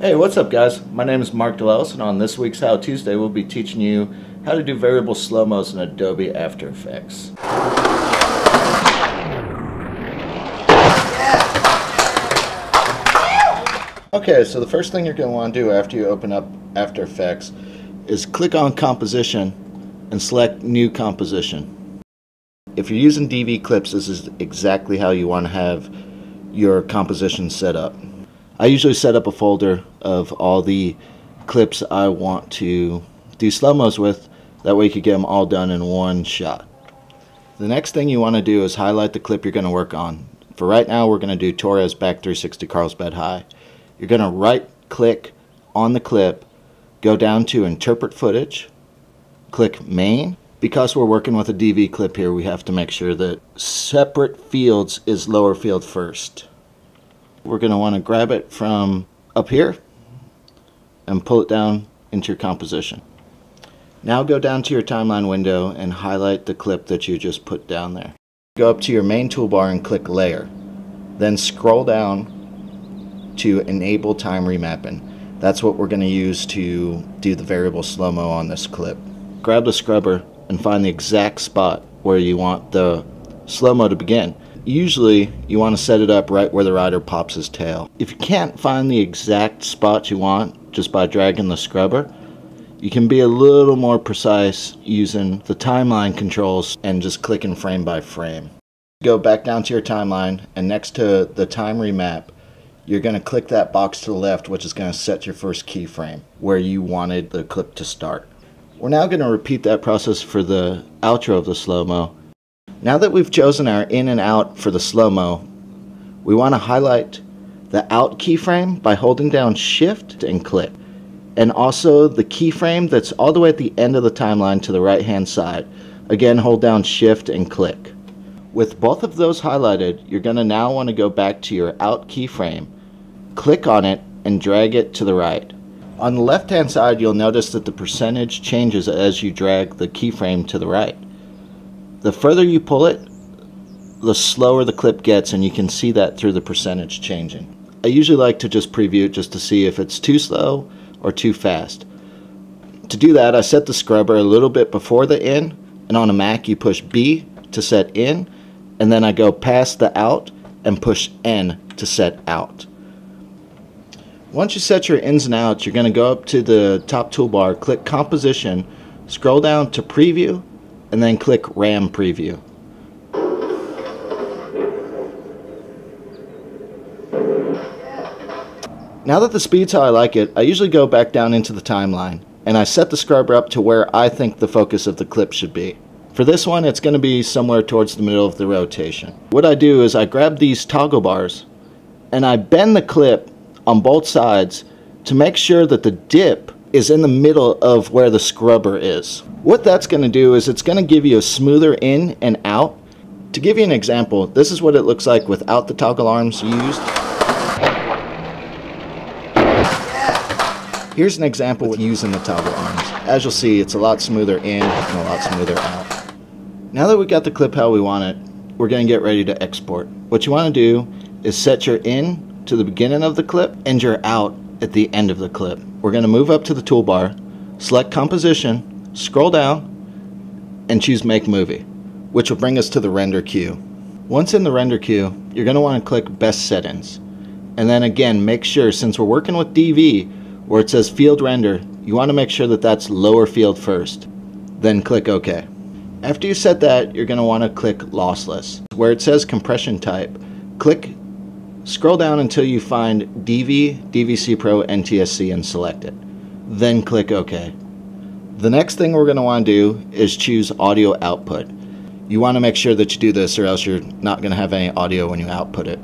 Hey, what's up guys? My name is Mark DeLellis and on this week's How Tuesday we'll be teaching you how to do variable slow-mos in Adobe After Effects. Okay, so the first thing you're going to want to do after you open up After Effects is click on Composition and select New Composition. If you're using DV clips, this is exactly how you want to have your composition set up. I usually set up a folder of all the clips I want to do slow-mos with. That way you can get them all done in one shot. The next thing you want to do is highlight the clip you're going to work on. For right now we're going to do Torres Back 360 Carlsbad High. You're going to right click on the clip, go down to Interpret Footage, click Main. Because we're working with a DV clip here, we have to make sure that separate fields is lower field first. We're going to want to grab it from up here and pull it down into your composition. Now go down to your timeline window and highlight the clip that you just put down there. Go up to your main toolbar and click Layer. Then scroll down to Enable Time Remapping. That's what we're going to use to do the variable slow-mo on this clip. Grab the scrubber and find the exact spot where you want the slow-mo to begin. Usually you want to set it up right where the rider pops his tail. If you can't find the exact spot you want just by dragging the scrubber, you can be a little more precise using the timeline controls and just clicking frame by frame. Go back down to your timeline and next to the time remap, you're going to click that box to the left which is going to set your first keyframe where you wanted the clip to start. We're now going to repeat that process for the outro of the slow-mo now that we've chosen our in and out for the slow-mo, we want to highlight the out keyframe by holding down shift and click. And also the keyframe that's all the way at the end of the timeline to the right hand side. Again, hold down shift and click. With both of those highlighted, you're going to now want to go back to your out keyframe, click on it, and drag it to the right. On the left hand side, you'll notice that the percentage changes as you drag the keyframe to the right the further you pull it, the slower the clip gets, and you can see that through the percentage changing. I usually like to just preview it just to see if it's too slow or too fast. To do that, I set the scrubber a little bit before the in, and on a Mac you push B to set in, and then I go past the out and push N to set out. Once you set your ins and outs, you're going to go up to the top toolbar, click Composition, scroll down to Preview, and then click RAM Preview. Now that the speed's how I like it, I usually go back down into the timeline and I set the scrubber up to where I think the focus of the clip should be. For this one, it's going to be somewhere towards the middle of the rotation. What I do is I grab these toggle bars and I bend the clip on both sides to make sure that the dip is in the middle of where the scrubber is. What that's going to do is it's going to give you a smoother in and out. To give you an example, this is what it looks like without the toggle arms used. Here's an example with using the toggle arms. As you'll see, it's a lot smoother in and a lot smoother out. Now that we got the clip how we want it, we're going to get ready to export. What you want to do is set your in to the beginning of the clip and your out at the end of the clip. We're going to move up to the toolbar, select composition, scroll down, and choose make movie, which will bring us to the render queue. Once in the render queue, you're going to want to click best settings. And then again, make sure since we're working with DV, where it says field render, you want to make sure that that's lower field first. Then click OK. After you set that, you're going to want to click lossless. Where it says compression type, click Scroll down until you find DV, DVC Pro, NTSC and select it. Then click OK. The next thing we're going to want to do is choose audio output. You want to make sure that you do this or else you're not going to have any audio when you output it.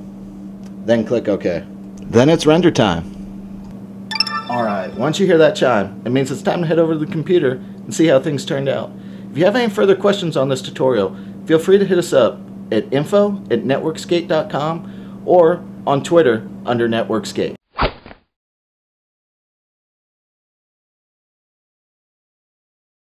Then click OK. Then it's render time. Alright, once you hear that chime, it means it's time to head over to the computer and see how things turned out. If you have any further questions on this tutorial, feel free to hit us up at info at networkskate.com or on Twitter under NetworkSkate.